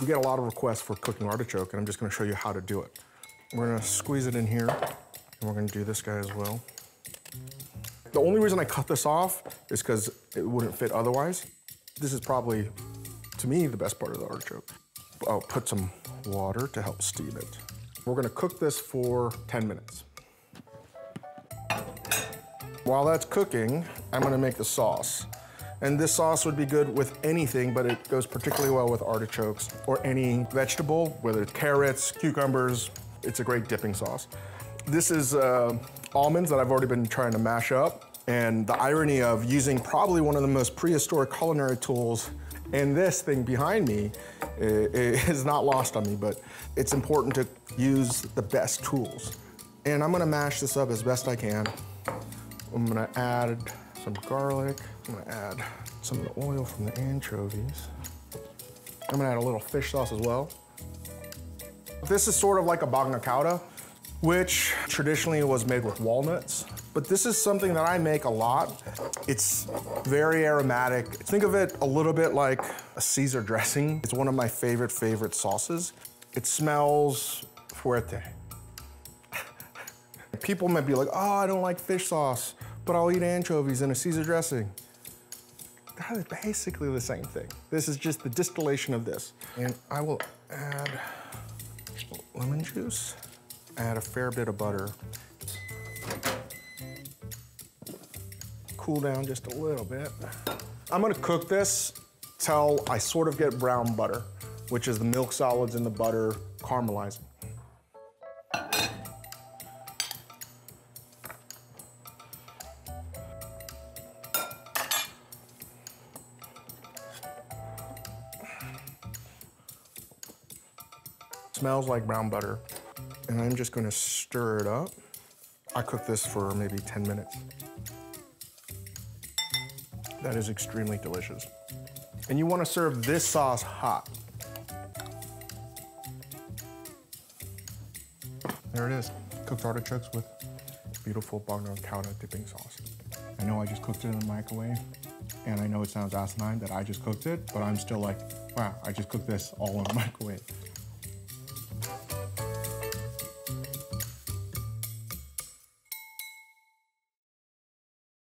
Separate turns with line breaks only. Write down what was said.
We get a lot of requests for cooking artichoke, and I'm just gonna show you how to do it. We're gonna squeeze it in here, and we're gonna do this guy as well. The only reason I cut this off is because it wouldn't fit otherwise. This is probably, to me, the best part of the artichoke. I'll put some water to help steam it. We're gonna cook this for 10 minutes. While that's cooking, I'm gonna make the sauce. And this sauce would be good with anything, but it goes particularly well with artichokes or any vegetable, whether it's carrots, cucumbers. It's a great dipping sauce. This is uh, almonds that I've already been trying to mash up. And the irony of using probably one of the most prehistoric culinary tools and this thing behind me is not lost on me, but it's important to use the best tools. And I'm gonna mash this up as best I can. I'm gonna add some garlic. I'm gonna add some of the oil from the anchovies. I'm gonna add a little fish sauce as well. This is sort of like a bagna cauda, which traditionally was made with walnuts. But this is something that I make a lot. It's very aromatic. Think of it a little bit like a Caesar dressing. It's one of my favorite, favorite sauces. It smells fuerte. People might be like, oh, I don't like fish sauce, but I'll eat anchovies in a Caesar dressing. That is basically the same thing. This is just the distillation of this. And I will add lemon juice, add a fair bit of butter. Cool down just a little bit. I'm gonna cook this till I sort of get brown butter, which is the milk solids in the butter caramelizing. Smells like brown butter. And I'm just gonna stir it up. I cook this for maybe 10 minutes. That is extremely delicious. And you wanna serve this sauce hot. There it is, cooked artichokes with beautiful bagna cauda dipping sauce. I know I just cooked it in the microwave, and I know it sounds asinine that I just cooked it, but I'm still like, wow, I just cooked this all in the microwave.